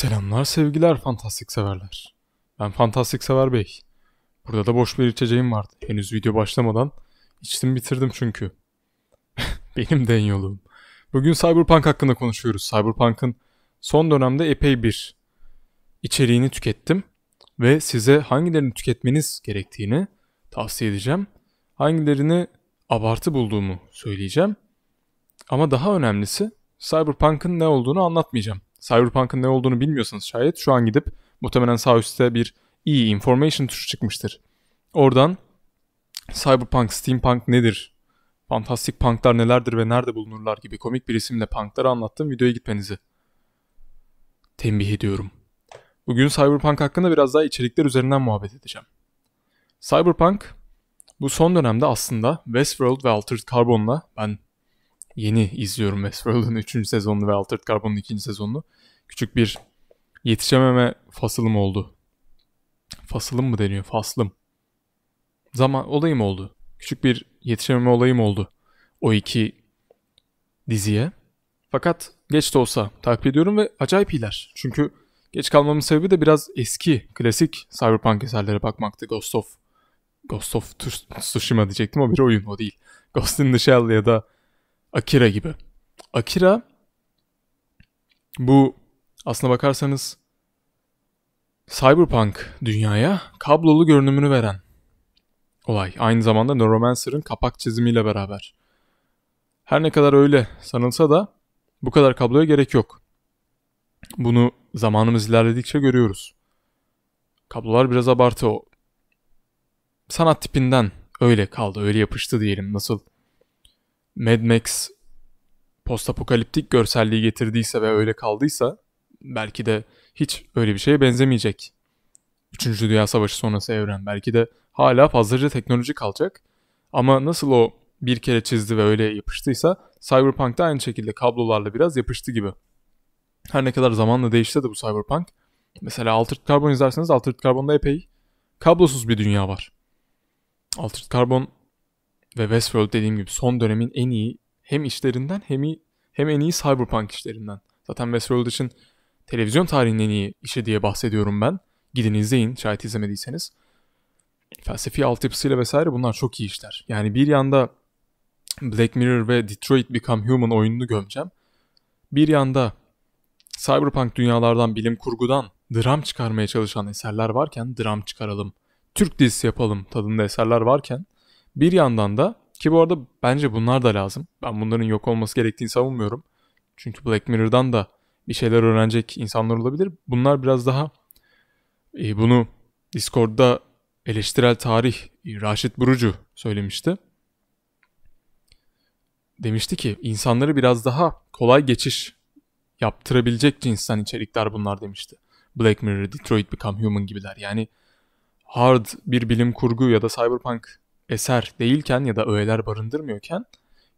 Selamlar sevgiler fantastik severler. Ben fantastik sever bey. Burada da boş bir içeceğim vardı. Henüz video başlamadan içtim bitirdim çünkü. Benim de en yolum. Bugün Cyberpunk hakkında konuşuyoruz. Cyberpunk'ın son dönemde epey bir içeriğini tükettim. Ve size hangilerini tüketmeniz gerektiğini tavsiye edeceğim. Hangilerini abartı bulduğumu söyleyeceğim. Ama daha önemlisi Cyberpunk'ın ne olduğunu anlatmayacağım. Cyberpunk'ın ne olduğunu bilmiyorsanız şayet şu an gidip muhtemelen sağ üstte bir e information tuşu çıkmıştır. Oradan Cyberpunk, Steampunk nedir? Fantastik punklar nelerdir ve nerede bulunurlar gibi komik bir isimle punkları anlattığım videoya gitmenizi tembih ediyorum. Bugün Cyberpunk hakkında biraz daha içerikler üzerinden muhabbet edeceğim. Cyberpunk bu son dönemde aslında Westworld ve Altered Carbon'la ben yeni izliyorum Westworld'un 3. sezonunu ve Altered Carbon'un 2. sezonunu. Küçük bir yetişememe fasılım oldu. Fasılım mı deniyor? Faslım. Zaman olayım oldu. Küçük bir yetişememe olayım oldu. O iki diziye. Fakat geç de olsa takip ediyorum ve acayip iyiler. Çünkü geç kalmamın sebebi de biraz eski, klasik Cyberpunk eserlere bakmaktı. Ghost of Ghost of Tsushima diyecektim o bir oyun o değil. Ghost in the Shell ya da Akira gibi. Akira bu aslına bakarsanız Cyberpunk dünyaya kablolu görünümünü veren olay. Aynı zamanda Neuromancer'ın kapak çizimiyle beraber. Her ne kadar öyle sanılsa da bu kadar kabloya gerek yok. Bunu zamanımız ilerledikçe görüyoruz. Kablolar biraz abartı o. Sanat tipinden öyle kaldı, öyle yapıştı diyelim. Nasıl Mad Max postapokaliptik görselliği getirdiyse ve öyle kaldıysa belki de hiç öyle bir şeye benzemeyecek. Üçüncü Dünya Savaşı sonrası evren belki de hala fazlaca teknoloji kalacak. Ama nasıl o bir kere çizdi ve öyle yapıştıysa Cyberpunk da aynı şekilde kablolarla biraz yapıştı gibi. Her ne kadar zamanla değişti de bu Cyberpunk. Mesela Altered Carbon izlerseniz Altered Carbon'da epey kablosuz bir dünya var. Altered Carbon ve Westworld dediğim gibi son dönemin en iyi hem işlerinden hem, iyi, hem en iyi Cyberpunk işlerinden. Zaten Westworld için televizyon tarihinin en iyi işi diye bahsediyorum ben. Gidin izleyin şayet izlemediyseniz. Felsefi altyapısıyla vesaire bunlar çok iyi işler. Yani bir yanda Black Mirror ve Detroit Become Human oyununu gömeceğim. Bir yanda Cyberpunk dünyalardan, bilim kurgudan dram çıkarmaya çalışan eserler varken, dram çıkaralım, Türk dizisi yapalım tadında eserler varken bir yandan da ki bu arada bence bunlar da lazım. Ben bunların yok olması gerektiğini savunmuyorum. Çünkü Black Mirror'dan da bir şeyler öğrenecek insanlar olabilir. Bunlar biraz daha e, bunu Discord'da eleştirel tarih e, Raşit Burucu söylemişti. Demişti ki insanları biraz daha kolay geçiş yaptırabilecek cinsten içerikler bunlar demişti. Black Mirror, Detroit Become Human gibiler. Yani hard bir bilim kurgu ya da cyberpunk eser değilken ya da öğeler barındırmıyorken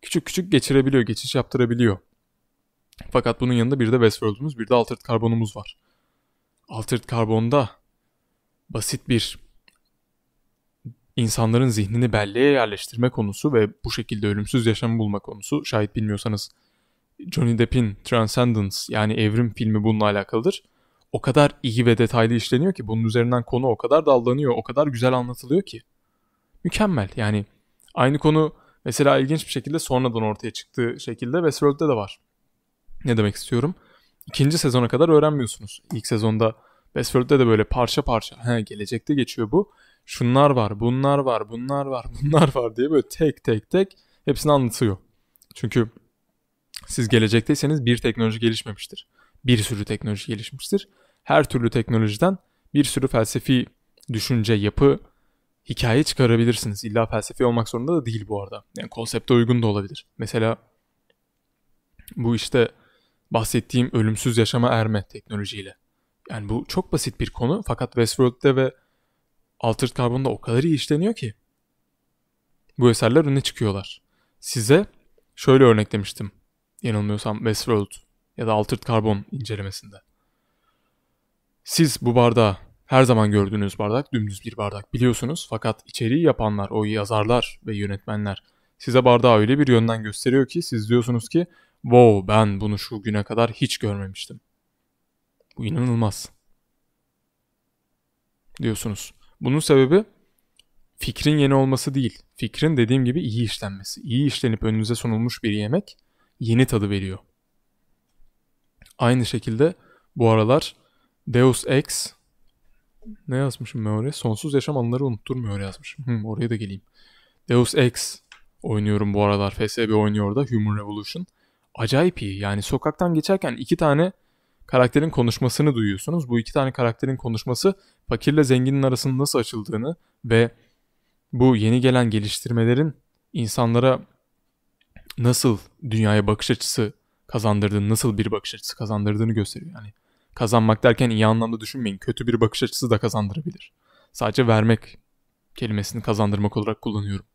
küçük küçük geçirebiliyor, geçiş yaptırabiliyor. Fakat bunun yanında bir de Westworld'umuz, bir de Altered Carbon'umuz var. Altered Carbon'da basit bir insanların zihnini belleğe yerleştirme konusu ve bu şekilde ölümsüz yaşamı bulma konusu. Şayet bilmiyorsanız Johnny Depp'in Transcendence yani Evrim filmi bununla alakalıdır. O kadar iyi ve detaylı işleniyor ki bunun üzerinden konu o kadar dallanıyor, o kadar güzel anlatılıyor ki mükemmel. Yani aynı konu mesela ilginç bir şekilde sonradan ortaya çıktığı şekilde Westworld'de de var. Ne demek istiyorum? İkinci sezona kadar öğrenmiyorsunuz. İlk sezonda Westworld'de de böyle parça parça. He gelecekte geçiyor bu. Şunlar var, bunlar var, bunlar var, bunlar var diye böyle tek tek tek hepsini anlatıyor. Çünkü siz gelecekteyseniz bir teknoloji gelişmemiştir. Bir sürü teknoloji gelişmiştir. Her türlü teknolojiden bir sürü felsefi düşünce, yapı hikaye çıkarabilirsiniz. İlla felsefi olmak zorunda da değil bu arada. Yani konsepte uygun da olabilir. Mesela bu işte bahsettiğim ölümsüz yaşama erme teknolojiyle. Yani bu çok basit bir konu fakat Westworld'de ve Altered Carbon'da o kadar iyi işleniyor ki. Bu eserler öne çıkıyorlar. Size şöyle örneklemiştim. Yanılmıyorsam Westworld ya da Altered Carbon incelemesinde. Siz bu bardağı her zaman gördüğünüz bardak dümdüz bir bardak biliyorsunuz fakat içeriği yapanlar, o yazarlar ve yönetmenler size bardağı öyle bir yönden gösteriyor ki siz diyorsunuz ki wow ben bunu şu güne kadar hiç görmemiştim. Bu inanılmaz. Diyorsunuz. Bunun sebebi fikrin yeni olması değil. Fikrin dediğim gibi iyi işlenmesi. İyi işlenip önünüze sunulmuş bir yemek yeni tadı veriyor. Aynı şekilde bu aralar Deus Ex ne yazmışım ben oraya? Sonsuz yaşam anıları unutturmuyor yazmışım. Hı, oraya da geleyim. Deus Ex oynuyorum bu aralar. FSB oynuyor da Human Revolution. Acayip iyi. Yani sokaktan geçerken iki tane karakterin konuşmasını duyuyorsunuz. Bu iki tane karakterin konuşması fakirle zenginin arasının nasıl açıldığını ve bu yeni gelen geliştirmelerin insanlara nasıl dünyaya bakış açısı kazandırdığını, nasıl bir bakış açısı kazandırdığını gösteriyor. Yani kazanmak derken iyi anlamda düşünmeyin. Kötü bir bakış açısı da kazandırabilir. Sadece vermek kelimesini kazandırmak olarak kullanıyorum.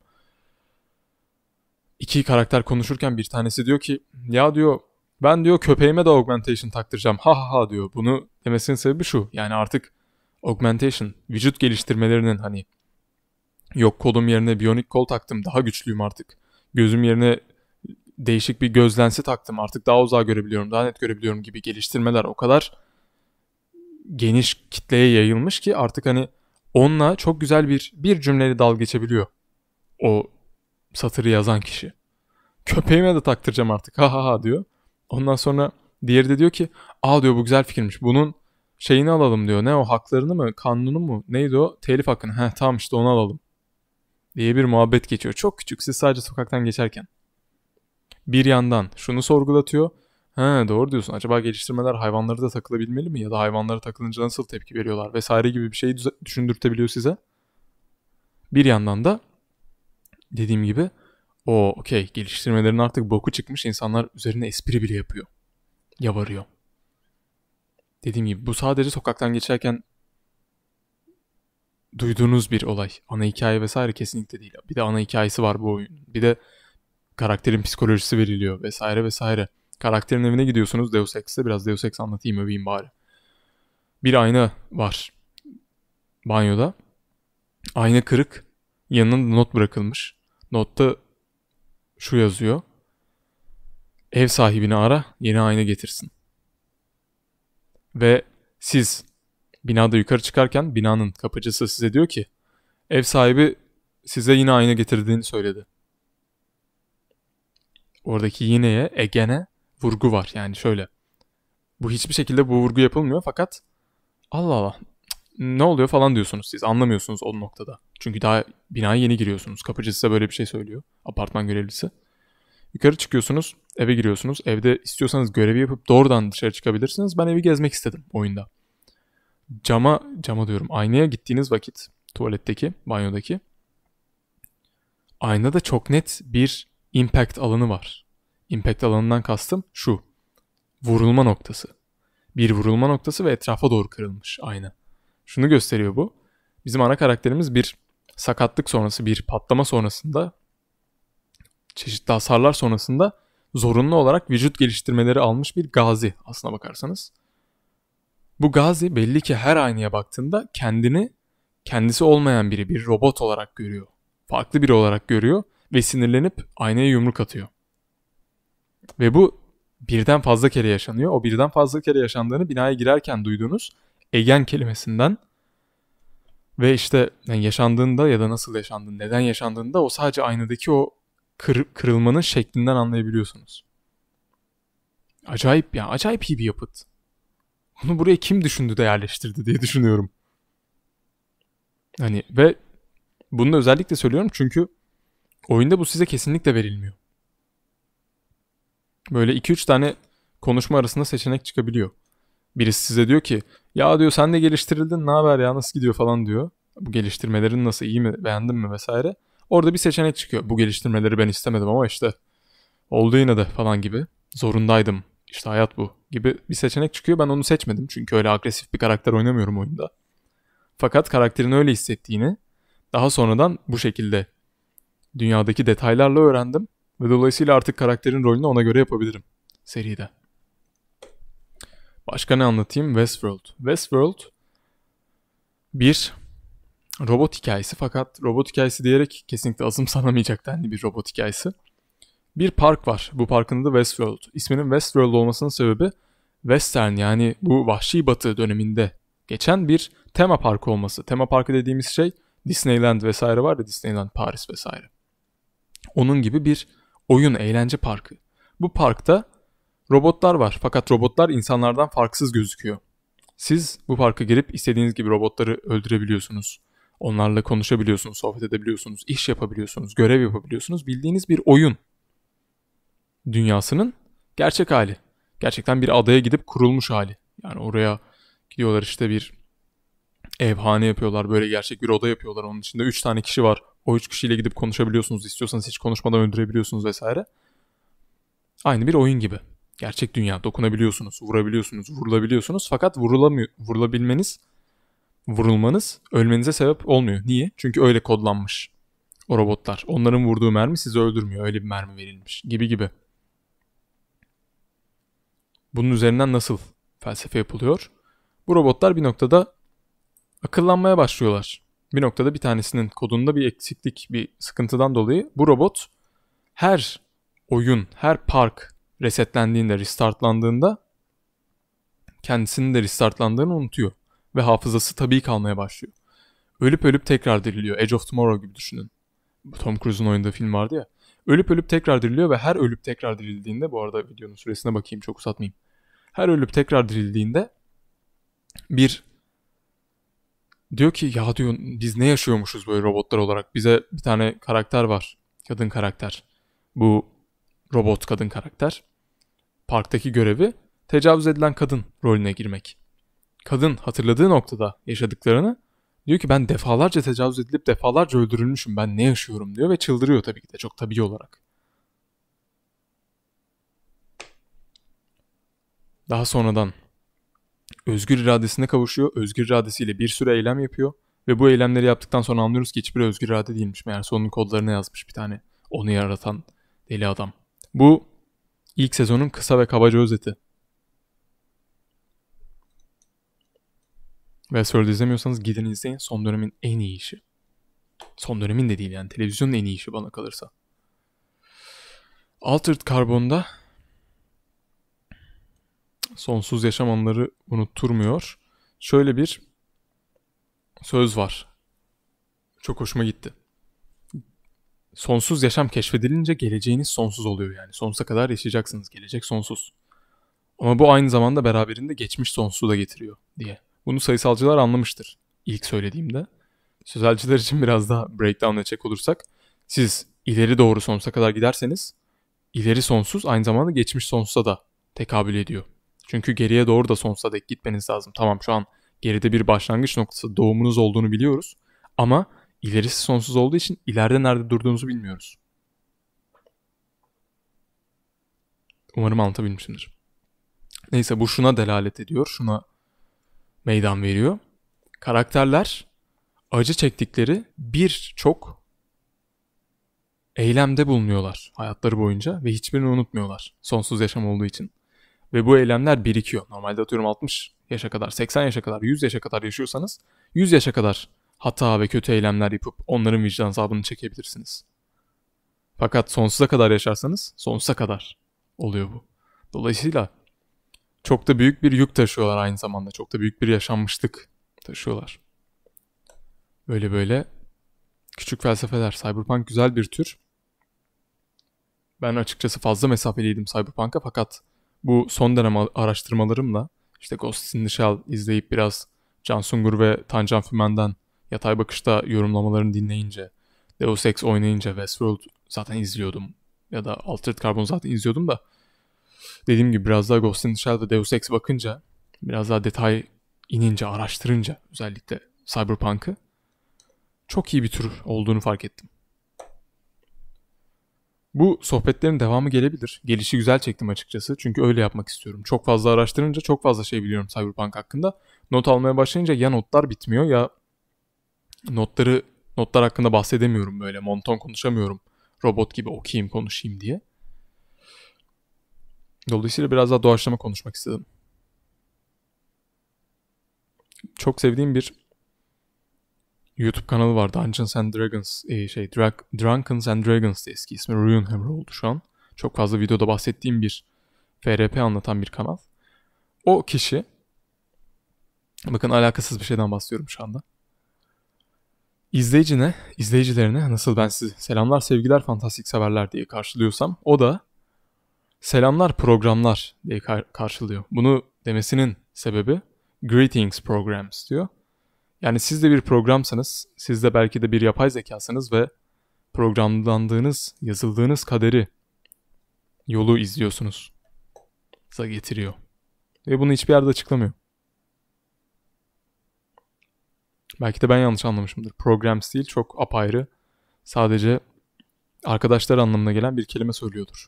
İki karakter konuşurken bir tanesi diyor ki ya diyor ben diyor köpeğime de augmentation taktıracağım ha ha ha diyor. Bunu demesinin sebebi şu yani artık augmentation vücut geliştirmelerinin hani yok kolum yerine biyonik kol taktım daha güçlüyüm artık. Gözüm yerine değişik bir göz lensi taktım artık daha uzağa görebiliyorum daha net görebiliyorum gibi geliştirmeler o kadar geniş kitleye yayılmış ki artık hani onunla çok güzel bir bir cümleyle dal geçebiliyor o satırı yazan kişi. Köpeğime de taktıracağım artık ha ha ha diyor. Ondan sonra diğeri de diyor ki aa diyor bu güzel fikirmiş bunun şeyini alalım diyor. Ne o haklarını mı kanunu mu neydi o telif hakkını. Heh tamam işte onu alalım diye bir muhabbet geçiyor. Çok küçük siz sadece sokaktan geçerken. Bir yandan şunu sorgulatıyor. Ha doğru diyorsun. Acaba geliştirmeler hayvanları da takılabilmeli mi? Ya da hayvanlara takılınca nasıl tepki veriyorlar vesaire gibi bir şeyi düşündürtebiliyor size. Bir yandan da dediğim gibi o okey geliştirmelerin artık boku çıkmış insanlar üzerine espri bile yapıyor. Yavarıyor. Dediğim gibi bu sadece sokaktan geçerken duyduğunuz bir olay. Ana hikaye vesaire kesinlikle değil. Bir de ana hikayesi var bu oyun. Bir de karakterin psikolojisi veriliyor vesaire vesaire. Karakterin evine gidiyorsunuz Deus Ex'te. Biraz Deus Ex anlatayım öveyim bari. Bir ayna var banyoda. Ayna kırık. Yanına not bırakılmış. Notta şu yazıyor. Ev sahibini ara, yeni ayna getirsin. Ve siz binada yukarı çıkarken binanın kapıcısı size diyor ki ev sahibi size yine ayna getirdiğini söyledi. Oradaki yineye, egene vurgu var. Yani şöyle. Bu hiçbir şekilde bu vurgu yapılmıyor fakat Allah Allah ne oluyor falan diyorsunuz siz. Anlamıyorsunuz o noktada. Çünkü daha binaya yeni giriyorsunuz. Kapıcı size böyle bir şey söylüyor. Apartman görevlisi. Yukarı çıkıyorsunuz, eve giriyorsunuz. Evde istiyorsanız görevi yapıp doğrudan dışarı çıkabilirsiniz. Ben evi gezmek istedim oyunda. Cama, cama diyorum aynaya gittiğiniz vakit tuvaletteki, banyodaki aynada çok net bir impact alanı var. Impact alanından kastım şu. Vurulma noktası. Bir vurulma noktası ve etrafa doğru kırılmış ayna. Şunu gösteriyor bu. Bizim ana karakterimiz bir sakatlık sonrası, bir patlama sonrasında çeşitli hasarlar sonrasında zorunlu olarak vücut geliştirmeleri almış bir gazi aslına bakarsanız. Bu gazi belli ki her aynaya baktığında kendini kendisi olmayan biri, bir robot olarak görüyor. Farklı biri olarak görüyor ve sinirlenip aynaya yumruk atıyor. Ve bu birden fazla kere yaşanıyor. O birden fazla kere yaşandığını binaya girerken duyduğunuz egen kelimesinden ve işte yani yaşandığında ya da nasıl yaşandığında, neden yaşandığında o sadece aynadaki o kır, kırılmanın şeklinden anlayabiliyorsunuz. Acayip ya, acayip iyi bir yapıt. Bunu buraya kim düşündü de yerleştirdi diye düşünüyorum. Hani ve bunu özellikle söylüyorum çünkü oyunda bu size kesinlikle verilmiyor. Böyle 2-3 tane konuşma arasında seçenek çıkabiliyor. Birisi size diyor ki ya diyor sen de geliştirildin ne haber ya nasıl gidiyor falan diyor. Bu geliştirmelerin nasıl iyi mi beğendin mi vesaire. Orada bir seçenek çıkıyor. Bu geliştirmeleri ben istemedim ama işte oldu yine de falan gibi. Zorundaydım. İşte hayat bu gibi bir seçenek çıkıyor. Ben onu seçmedim çünkü öyle agresif bir karakter oynamıyorum oyunda. Fakat karakterin öyle hissettiğini daha sonradan bu şekilde dünyadaki detaylarla öğrendim ve dolayısıyla artık karakterin rolünü ona göre yapabilirim seride. Başka ne anlatayım? Westworld. Westworld bir robot hikayesi fakat robot hikayesi diyerek kesinlikle azımsanamayacak denli bir robot hikayesi. Bir park var. Bu parkın adı Westworld. İsminin Westworld olmasının sebebi western yani bu vahşi batı döneminde geçen bir tema parkı olması. Tema parkı dediğimiz şey Disneyland vesaire var ya Disneyland Paris vesaire. Onun gibi bir oyun eğlence parkı. Bu parkta robotlar var fakat robotlar insanlardan farksız gözüküyor. Siz bu parka girip istediğiniz gibi robotları öldürebiliyorsunuz. Onlarla konuşabiliyorsunuz, sohbet edebiliyorsunuz, iş yapabiliyorsunuz, görev yapabiliyorsunuz. Bildiğiniz bir oyun dünyasının gerçek hali. Gerçekten bir adaya gidip kurulmuş hali. Yani oraya gidiyorlar işte bir evhane yapıyorlar. Böyle gerçek bir oda yapıyorlar. Onun içinde 3 tane kişi var. O 3 kişiyle gidip konuşabiliyorsunuz. İstiyorsanız hiç konuşmadan öldürebiliyorsunuz vesaire. Aynı bir oyun gibi. Gerçek dünya. Dokunabiliyorsunuz, vurabiliyorsunuz, vurulabiliyorsunuz. Fakat vurulamıyor, vurulabilmeniz, vurulmanız ölmenize sebep olmuyor. Niye? Çünkü öyle kodlanmış o robotlar. Onların vurduğu mermi sizi öldürmüyor. Öyle bir mermi verilmiş gibi gibi. Bunun üzerinden nasıl felsefe yapılıyor? Bu robotlar bir noktada akıllanmaya başlıyorlar. Bir noktada bir tanesinin kodunda bir eksiklik, bir sıkıntıdan dolayı bu robot her oyun, her park resetlendiğinde, restartlandığında kendisinin de restartlandığını unutuyor. Ve hafızası tabii kalmaya başlıyor. Ölüp ölüp tekrar diriliyor. Edge of Tomorrow gibi düşünün. Tom Cruise'un oynadığı film vardı ya. Ölüp ölüp tekrar diriliyor ve her ölüp tekrar dirildiğinde bu arada videonun süresine bakayım çok uzatmayayım. Her ölüp tekrar dirildiğinde bir diyor ki ya diyor biz ne yaşıyormuşuz böyle robotlar olarak. Bize bir tane karakter var. Kadın karakter. Bu robot kadın karakter. Parktaki görevi tecavüz edilen kadın rolüne girmek. Kadın hatırladığı noktada yaşadıklarını diyor ki ben defalarca tecavüz edilip defalarca öldürülmüşüm ben ne yaşıyorum diyor ve çıldırıyor tabii ki de çok tabii olarak. Daha sonradan özgür iradesine kavuşuyor. Özgür iradesiyle bir sürü eylem yapıyor. Ve bu eylemleri yaptıktan sonra anlıyoruz ki hiçbir özgür irade değilmiş. Meğerse onun kodlarına yazmış bir tane onu yaratan deli adam. Bu ilk sezonun kısa ve kabaca özeti. Westworld izlemiyorsanız gidin izleyin. Son dönemin en iyi işi. Son dönemin de değil yani televizyonun en iyi işi bana kalırsa. Altered Carbon'da sonsuz yaşam anları unutturmuyor. Şöyle bir söz var. Çok hoşuma gitti. Sonsuz yaşam keşfedilince geleceğiniz sonsuz oluyor yani. Sonsuza kadar yaşayacaksınız. Gelecek sonsuz. Ama bu aynı zamanda beraberinde geçmiş sonsuzu da getiriyor diye. Bunu sayısalcılar anlamıştır ilk söylediğimde. Sözelciler için biraz daha breakdown edecek olursak siz ileri doğru sonsuza kadar giderseniz ileri sonsuz aynı zamanda geçmiş sonsuza da tekabül ediyor. Çünkü geriye doğru da sonsuza dek gitmeniz lazım. Tamam şu an geride bir başlangıç noktası doğumunuz olduğunu biliyoruz. Ama ilerisi sonsuz olduğu için ileride nerede durduğunuzu bilmiyoruz. Umarım anlatabilmişimdir. Neyse bu şuna delalet ediyor. Şuna meydan veriyor. Karakterler acı çektikleri birçok eylemde bulunuyorlar hayatları boyunca ve hiçbirini unutmuyorlar sonsuz yaşam olduğu için. Ve bu eylemler birikiyor. Normalde atıyorum 60 yaşa kadar, 80 yaşa kadar, 100 yaşa kadar yaşıyorsanız 100 yaşa kadar hata ve kötü eylemler yapıp onların vicdan azabını çekebilirsiniz. Fakat sonsuza kadar yaşarsanız sonsuza kadar oluyor bu. Dolayısıyla çok da büyük bir yük taşıyorlar aynı zamanda. Çok da büyük bir yaşanmışlık taşıyorlar. Böyle böyle küçük felsefeler. Cyberpunk güzel bir tür. Ben açıkçası fazla mesafeliydim Cyberpunk'a fakat bu son dönem araştırmalarımla işte Ghost in the Shell izleyip biraz Can Sungur ve Tancan Fümen'den yatay bakışta yorumlamalarını dinleyince Deus Ex oynayınca Westworld zaten izliyordum. Ya da Altered Carbon zaten izliyordum da dediğim gibi biraz daha Ghost in the Shell ve Deus Ex bakınca biraz daha detay inince, araştırınca özellikle Cyberpunk'ı çok iyi bir tür olduğunu fark ettim. Bu sohbetlerin devamı gelebilir. Gelişi güzel çektim açıkçası. Çünkü öyle yapmak istiyorum. Çok fazla araştırınca çok fazla şey biliyorum Cyberpunk hakkında. Not almaya başlayınca ya notlar bitmiyor ya notları notlar hakkında bahsedemiyorum böyle. Monton konuşamıyorum. Robot gibi okuyayım konuşayım diye. Dolayısıyla biraz daha doğaçlama konuşmak istedim. Çok sevdiğim bir YouTube kanalı var. Dungeons and Dragons e, şey Drak, Drunkens and Dragons diye eski ismi Runehammer oldu şu an. Çok fazla videoda bahsettiğim bir FRP anlatan bir kanal. o kişi bakın alakasız bir şeyden bahsediyorum şu anda. İzleyicine, izleyicilerine nasıl ben sizi selamlar sevgiler fantastik severler diye karşılıyorsam o da selamlar programlar diye kar- karşılıyor. Bunu demesinin sebebi greetings programs diyor. Yani siz de bir programsanız, siz de belki de bir yapay zekasınız ve programlandığınız, yazıldığınız kaderi, yolu izliyorsunuz. Size getiriyor. Ve bunu hiçbir yerde açıklamıyor. Belki de ben yanlış anlamışımdır. Programs değil çok apayrı. Sadece arkadaşlar anlamına gelen bir kelime söylüyordur.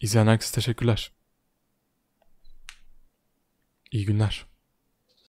İzleyen herkese teşekkürler. İyi günler.